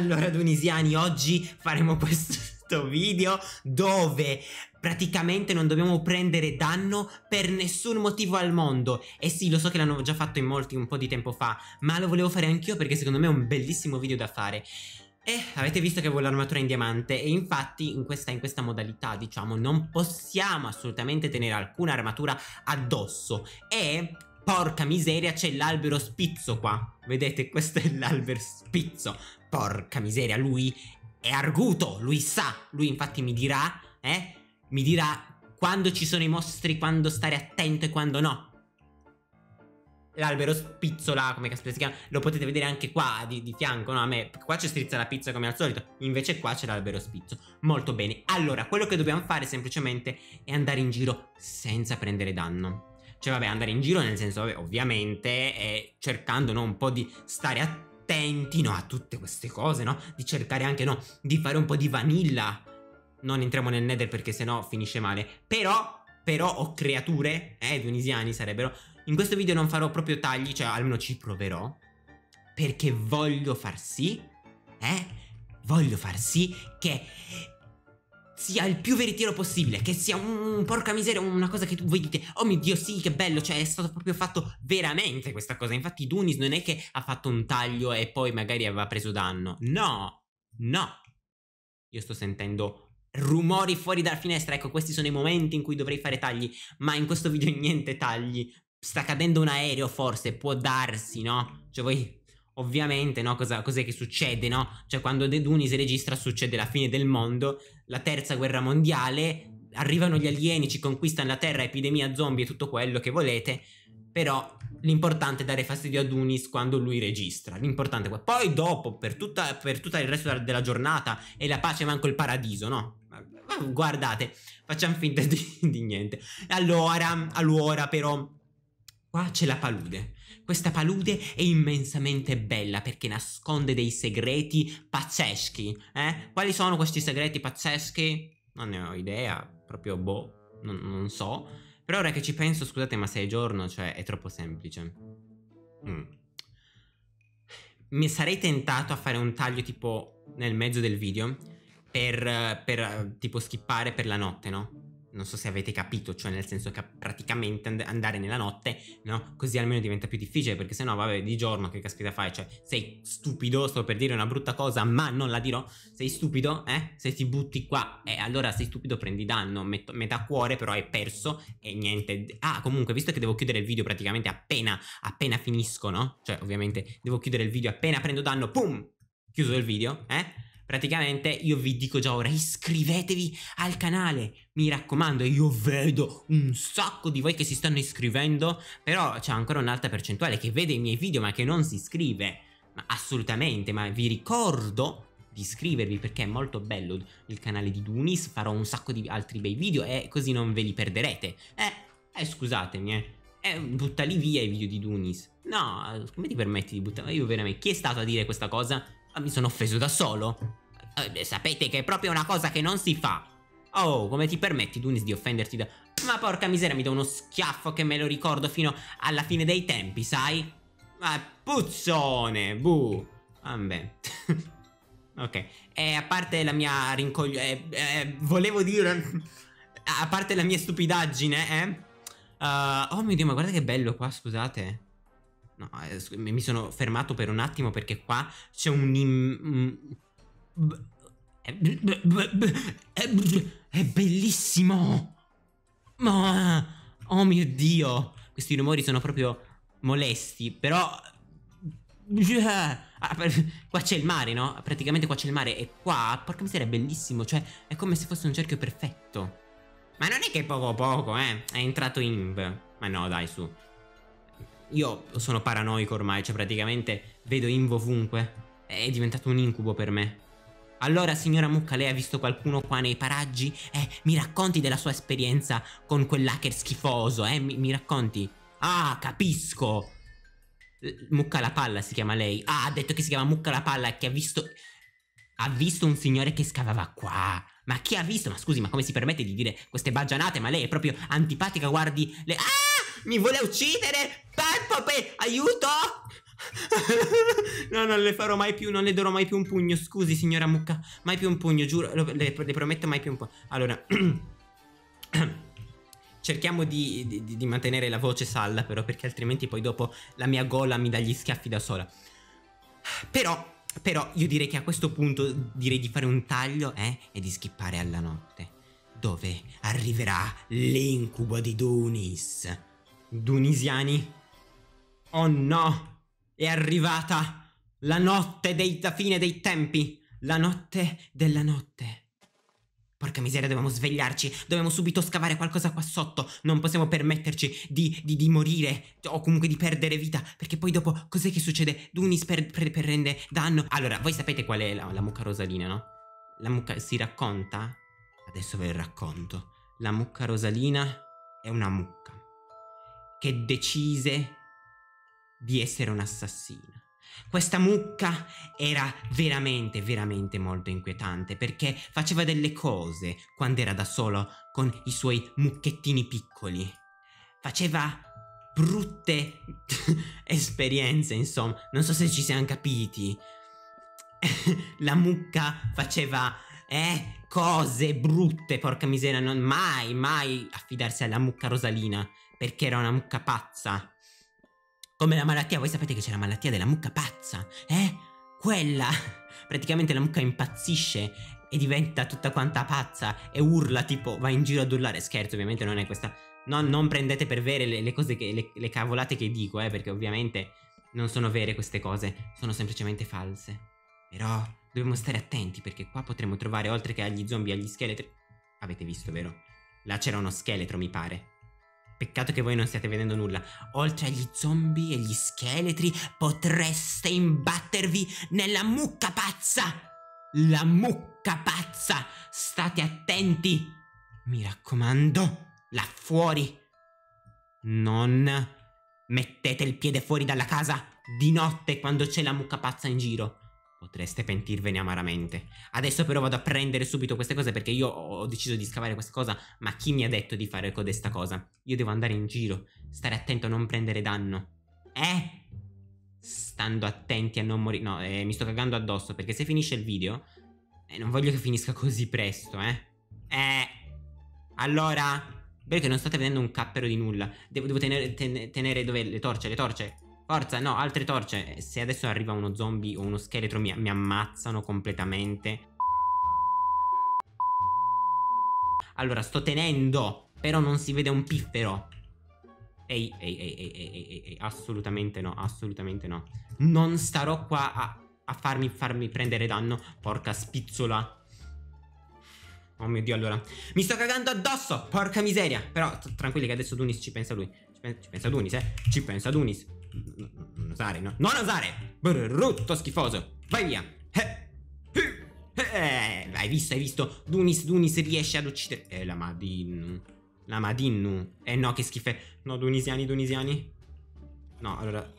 Allora Tunisiani, oggi faremo questo video dove praticamente non dobbiamo prendere danno per nessun motivo al mondo. E sì, lo so che l'hanno già fatto in molti un po' di tempo fa Ma lo volevo fare anch'io perché secondo me è un bellissimo video da fare. E avete visto che avevo l'armatura in diamante e infatti in questa, in questa, modalità diciamo non possiamo assolutamente tenere alcuna armatura addosso. E porca miseria c'è l'albero spizzo qua vedete questo è l'albero spizzo Porca miseria, lui è arguto, lui sa, lui infatti mi dirà, eh? Mi dirà quando ci sono i mostri, quando stare attento e quando no. L'albero spizzola, come caspita si chiama, lo potete vedere anche qua di, di fianco, no? A me, qua c'è strizza la pizza come al solito, invece qua c'è l'albero spizzo. Molto bene. Allora, quello che dobbiamo fare semplicemente è andare in giro senza prendere danno. Cioè, vabbè, andare in giro nel senso, vabbè, ovviamente, è cercando, no, un po' di stare attenti no, a tutte queste cose, no? Di cercare anche, no, di fare un po' di vanilla. Non entriamo nel nether perché sennò finisce male. Però, però ho creature, eh, tunisiani sarebbero. In questo video non farò proprio tagli, cioè almeno ci proverò. Perché voglio far sì, eh? Voglio far sì che sia il più veritiero possibile, che sia un porca miseria, una cosa che voi dite, oh mio dio sì che bello, cioè è stato proprio fatto veramente questa cosa, infatti Dunis non è che ha fatto un taglio e poi magari aveva preso danno, no, no, io sto sentendo rumori fuori dalla finestra, ecco questi sono i momenti in cui dovrei fare tagli, ma in questo video niente tagli, sta cadendo un aereo forse, può darsi, no? Cioè voi Ovviamente, no? Cosa, cos'è che succede, no? Cioè, quando The Duni si registra, succede la fine del mondo, la terza guerra mondiale, arrivano gli alieni, ci conquistano la terra, epidemia zombie e tutto quello che volete. Però l'importante è dare fastidio a Dunis quando lui registra. L'importante è Poi dopo, per, tutta, per tutto il resto della giornata, e la pace manco il paradiso, no? Guardate, facciamo finta di, di niente. Allora, allora però, qua c'è la palude. Questa palude è immensamente bella perché nasconde dei segreti pazzeschi. Eh? Quali sono questi segreti pazzeschi? Non ne ho idea, proprio boh, non, non so. Però ora che ci penso, scusate, ma sei giorno, cioè è troppo semplice. Mm. Mi sarei tentato a fare un taglio tipo nel mezzo del video per, per tipo skippare per la notte, no? Non so se avete capito, cioè nel senso che praticamente and andare nella notte, no? Così almeno diventa più difficile, perché sennò, vabbè, di giorno che caspita fai? Cioè, sei stupido, sto per dire una brutta cosa, ma non la dirò. Sei stupido, eh? Se ti butti qua, eh, allora sei stupido, prendi danno, metto, metà cuore, però hai perso e niente. Ah, comunque, visto che devo chiudere il video praticamente appena, appena finisco, no? Cioè, ovviamente, devo chiudere il video appena prendo danno, pum! Chiuso il video, eh? Praticamente io vi dico già ora iscrivetevi al canale, mi raccomando, io vedo un sacco di voi che si stanno iscrivendo, però c'è ancora un'alta percentuale che vede i miei video ma che non si iscrive. Ma assolutamente, ma vi ricordo di iscrivervi perché è molto bello il canale di Dunis, farò un sacco di altri bei video e così non ve li perderete. Eh, eh scusatemi, eh. Eh, buttali via i video di Dunis. No, come ti permetti di buttare? Io veramente, chi è stato a dire questa cosa? Ma mi sono offeso da solo. Eh, sapete che è proprio una cosa che non si fa. Oh, come ti permetti, Dunis, di offenderti da... Ma porca miseria, mi do uno schiaffo che me lo ricordo fino alla fine dei tempi, sai? Ma puzzone, buh. Vabbè. ok. E a parte la mia rincoglio... Eh, eh, volevo dire... A parte la mia stupidaggine, eh? Uh, oh mio Dio, ma guarda che bello qua, scusate. No, eh, mi sono fermato per un attimo perché qua c'è un... È bellissimo! Ma... Oh mio Dio! Questi rumori sono proprio molesti, però... Ah, qua c'è il mare, no? Praticamente qua c'è il mare e qua, porca miseria, è bellissimo, cioè è come se fosse un cerchio perfetto. Ma non è che poco poco, eh? È entrato in... Ma no, dai, su. Io sono paranoico ormai, cioè praticamente vedo Invo ovunque. È diventato un incubo per me. Allora, signora Mucca, lei ha visto qualcuno qua nei paraggi? Eh, mi racconti della sua esperienza con quell'hacker schifoso, eh? Mi, mi racconti? Ah, capisco! Mucca la palla si chiama lei. Ah, ha detto che si chiama Mucca la palla e che ha visto... Ha visto un signore che scavava qua. Ma chi ha visto? Ma scusi, ma come si permette di dire queste baggianate? Ma lei è proprio antipatica, guardi le... Ah! Mi vuole uccidere! Peppo, pe... aiuto! No, non le farò mai più, non le darò mai più un pugno. Scusi, signora Mucca, mai più un pugno, giuro, le, le prometto mai più un pugno. Allora, cerchiamo di, di, di, mantenere la voce salda, però, perché altrimenti poi dopo la mia gola mi dà gli schiaffi da sola. Però, però, io direi che a questo punto direi di fare un taglio, eh, e di skippare alla notte, dove arriverà l'incubo di Dunis. Dunisiani? Oh no! È arrivata la notte della fine dei tempi. La notte della notte. Porca miseria, dobbiamo svegliarci. Dobbiamo subito scavare qualcosa qua sotto. Non possiamo permetterci di, di, di morire o comunque di perdere vita. Perché poi dopo, cos'è che succede? Dunis per, per, prende danno. Allora, voi sapete qual è la, la mucca rosalina, no? La mucca si racconta? Adesso ve lo racconto. La mucca rosalina è una mucca che decise di essere un'assassina. Questa mucca era veramente, veramente molto inquietante perché faceva delle cose quando era da solo con i suoi mucchettini piccoli. Faceva brutte esperienze, insomma, non so se ci siamo capiti. La mucca faceva eh, cose brutte, porca miseria, non mai, mai affidarsi alla mucca rosalina perché era una mucca pazza. Come la malattia, voi sapete che c'è la malattia della mucca pazza, eh? Quella! Praticamente la mucca impazzisce e diventa tutta quanta pazza e urla tipo va in giro ad urlare. Scherzo, ovviamente non è questa... No, non prendete per vere le, le cose che... Le, le, cavolate che dico, eh, perché ovviamente non sono vere queste cose, sono semplicemente false. Però dobbiamo stare attenti perché qua potremo trovare, oltre che agli zombie, agli scheletri... Avete visto, vero? Là c'era uno scheletro, mi pare. Peccato che voi non stiate vedendo nulla. Oltre agli zombie e gli scheletri, potreste imbattervi nella mucca pazza! La mucca pazza! State attenti! Mi raccomando, là fuori! Non mettete il piede fuori dalla casa di notte quando c'è la mucca pazza in giro. Potreste pentirvene amaramente. Adesso però vado a prendere subito queste cose perché io ho deciso di scavare questa cosa, ma chi mi ha detto di fare codesta cosa? Io devo andare in giro, stare attento a non prendere danno. Eh? Stando attenti a non morire. No, eh, mi sto cagando addosso perché se finisce il video... Eh, non voglio che finisca così presto, eh. Eh... Allora... Vero che non state vedendo un cappero di nulla. Devo, devo tenere, ten, tenere dove le torce, le torce. Forza, no, altre torce. Se adesso arriva uno zombie o uno scheletro mi, mi ammazzano completamente. Allora, sto tenendo, però non si vede un piffero. Ehi, ehi, ehi, ehi, ehi, ehi, assolutamente no, assolutamente no. Non starò qua a, a farmi, farmi prendere danno. Porca spizzola. Oh mio Dio, allora. Mi sto cagando addosso, porca miseria. Però tranquilli che adesso Dunis ci pensa lui. Ci, pen ci pensa Dunis, eh. Ci pensa Dunis. Non osare, no? Non osare! Brutto schifoso! Vai via! Eh, eh, hai visto, hai visto? Dunis, Dunis riesce ad uccidere... Eh, la Madin... La Madinnu. Eh no, che schifo. No, Dunisiani, Dunisiani. No, allora...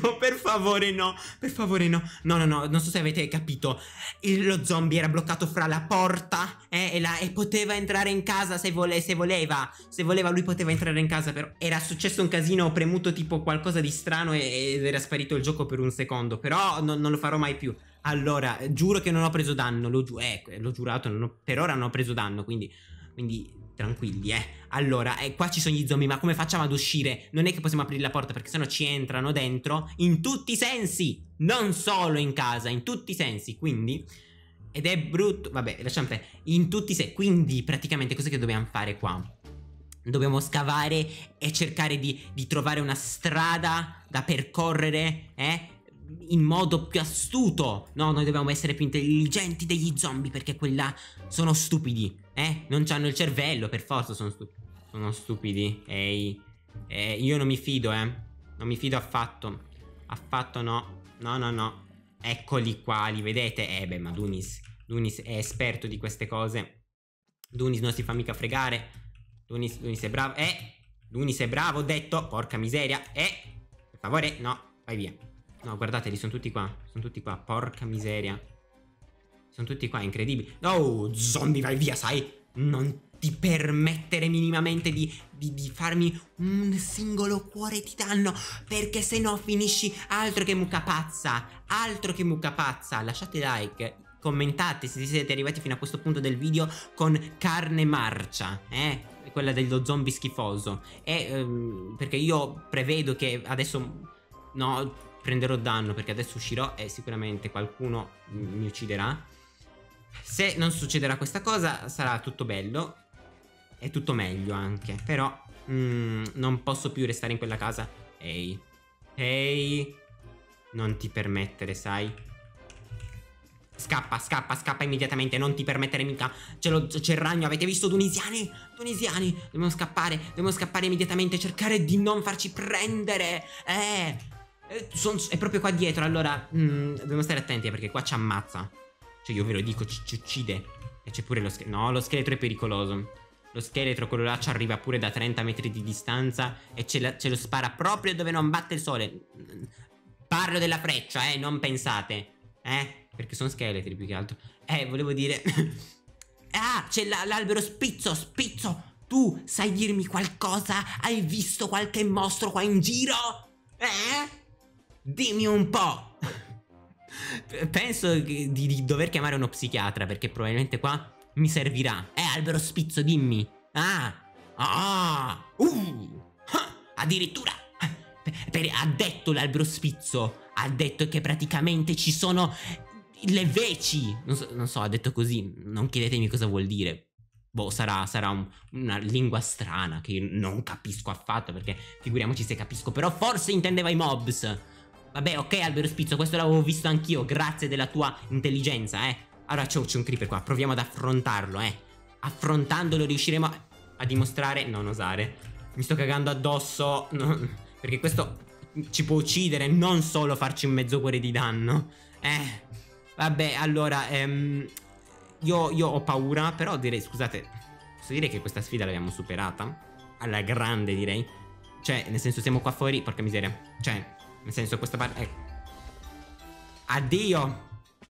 No, per favore no, per favore no. No, no, no, non so se avete capito. Il, lo zombie era bloccato fra la porta eh, e, la, e, poteva entrare in casa se, vole, se, voleva. Se voleva lui poteva entrare in casa, però era successo un casino, ho premuto tipo qualcosa di strano ed era sparito il gioco per un secondo. Però no, non lo farò mai più. Allora, giuro che non ho preso danno, l'ho, giu eh, giurato, ho, per ora non ho preso danno, quindi... Quindi tranquilli, eh. Allora, eh, qua ci sono gli zombie, ma come facciamo ad uscire? Non è che possiamo aprire la porta perché sennò ci entrano dentro in tutti i sensi, non solo in casa, in tutti i sensi, quindi... Ed è brutto, vabbè, lasciamo perdere, in tutti i sensi, quindi praticamente cos'è che dobbiamo fare qua? Dobbiamo scavare e cercare di, di trovare una strada da percorrere, eh? in modo più astuto. No, noi dobbiamo essere più intelligenti degli zombie perché quella sono stupidi. Eh? Non hanno il cervello, per forza sono stupidi. Sono stupidi. Ehi. Eh, io non mi fido, eh. Non mi fido affatto. Affatto no. No, no, no. Eccoli qua, li vedete? Eh, beh, ma Dunis. Dunis è esperto di queste cose. Dunis non si fa mica fregare. Dunis, Dunis è bravo. Eh! Dunis è bravo, ho detto. Porca miseria. Eh! Per favore, no. Vai via. No, guardateli, sono tutti qua. Sono tutti qua. Porca miseria. Sono tutti qua, incredibili. Oh, zombie, vai via, sai? Non ti permettere minimamente di, di, di farmi un singolo cuore titanno, perché se no finisci altro che mucca pazza, altro che mucca pazza. Lasciate like, commentate se siete arrivati fino a questo punto del video con carne marcia, eh? Quella dello zombie schifoso. E ehm, perché io prevedo che adesso no, prenderò danno perché adesso uscirò e sicuramente qualcuno mi ucciderà. Se non succederà questa cosa sarà tutto bello e tutto meglio anche. Però mm, non posso più restare in quella casa. Ehi, ehi, non ti permettere, sai? Scappa, scappa, scappa immediatamente, non ti permettere mica. C'è, il ragno, avete visto Tunisiani? Tunisiani, dobbiamo scappare, dobbiamo scappare immediatamente, cercare di non farci prendere. Eh, eh son, è proprio qua dietro, allora mm, dobbiamo stare attenti perché qua ci ammazza. Cioè io ve lo dico, ci, ci uccide. E c'è pure lo scheletro. No, lo scheletro è pericoloso. Lo scheletro, quello là, ci arriva pure da 30 metri di distanza e ce, la, ce lo spara proprio dove non batte il sole. Parlo della freccia, eh, non pensate. Eh? Perché sono scheletri più che altro. Eh, volevo dire... ah, c'è l'albero spizzo, spizzo! Tu sai dirmi qualcosa? Hai visto qualche mostro qua in giro? Eh? Dimmi un po'! Penso di, di, dover chiamare uno psichiatra perché probabilmente qua mi servirà. Eh, albero spizzo, dimmi. Ah! Ah! Uh! Ah, addirittura! Per, ha detto l'albero spizzo. Ha detto che praticamente ci sono le veci. Non so, non so, ha detto così. Non chiedetemi cosa vuol dire. Boh, sarà, sarà un, una lingua strana che non capisco affatto perché figuriamoci se capisco. Però forse intendeva i mobs. Vabbè, ok, albero spizzo, questo l'avevo visto anch'io, grazie della tua intelligenza, eh. Allora c'è un creeper qua, proviamo ad affrontarlo, eh. Affrontandolo riusciremo a, a dimostrare... Non osare. Mi sto cagando addosso, no, perché questo ci può uccidere, non solo farci un mezzo cuore di danno. Eh, vabbè, allora, ehm, io, io ho paura, però direi, scusate, posso dire che questa sfida l'abbiamo superata? Alla grande, direi. Cioè, nel senso, siamo qua fuori, porca miseria. Cioè, nel senso, questa parte... Eh. Addio!